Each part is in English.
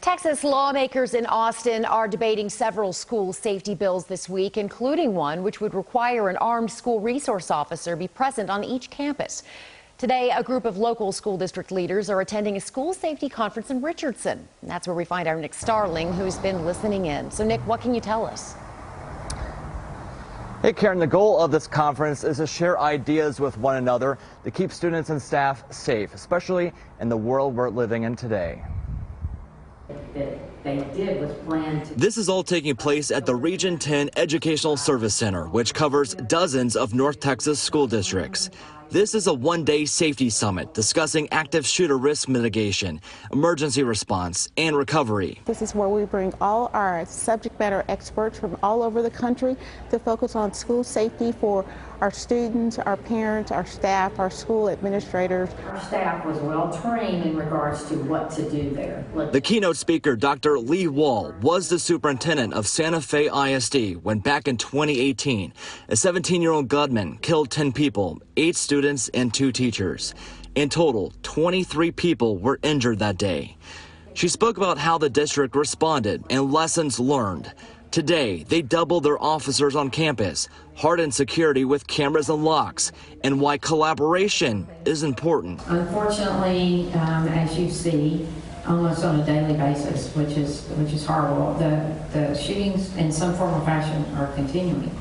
Texas lawmakers in Austin are debating several school safety bills this week, including one which would require an armed school resource officer be present on each campus. Today, a group of local school district leaders are attending a school safety conference in Richardson. That's where we find our Nick Starling, who's been listening in. So, Nick, what can you tell us? Hey, Karen, the goal of this conference is to share ideas with one another to keep students and staff safe, especially in the world we're living in today that they did was plan to. This is all taking place at the Region 10 Educational Service Center, which covers dozens of North Texas school districts. This is a one day safety summit discussing active shooter risk mitigation, emergency response, and recovery. This is where we bring all our subject matter experts from all over the country to focus on school safety for our students, our parents, our staff, our school administrators. Our staff was well trained in regards to what to do there. The keynote speaker, Dr. Leigh Wall, was the superintendent of Santa Fe ISD when back in 2018, a 17 year old gunman killed 10 people, eight students students and two teachers. In total, 23 people were injured that day. She spoke about how the district responded and lessons learned. Today, they doubled their officers on campus, hardened security with cameras and locks, and why collaboration is important. Unfortunately, um, as you see, almost on a daily basis, which is which is horrible. The the shootings in some form or fashion are continuing.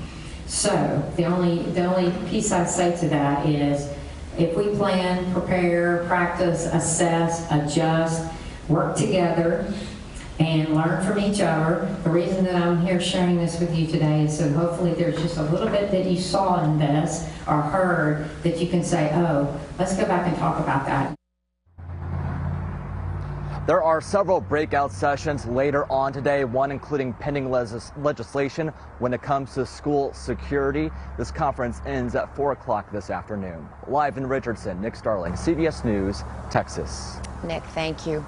So the only, the only piece I say to that is if we plan, prepare, practice, assess, adjust, work together, and learn from each other. The reason that I'm here sharing this with you today is so hopefully there's just a little bit that you saw in this or heard that you can say, oh, let's go back and talk about that. There are several breakout sessions later on today, one including pending legislation when it comes to school security. This conference ends at 4 o'clock this afternoon. Live in Richardson, Nick Starling, CBS News, Texas. Nick, thank you.